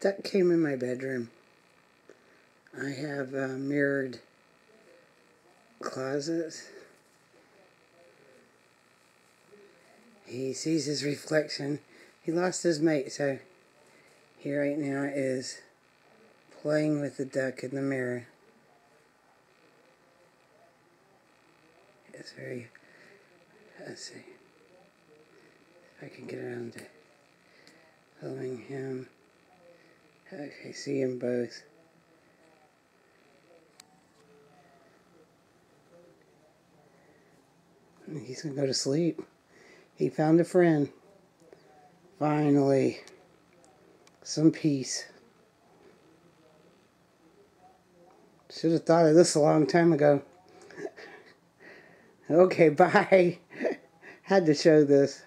Duck came in my bedroom. I have a mirrored closet. He sees his reflection. He lost his mate, so he right now is playing with the duck in the mirror. It's very, let's see, if I can get around to filming him. Okay, see them both. He's gonna go to sleep. He found a friend. Finally. Some peace. Should have thought of this a long time ago. okay, bye. Had to show this.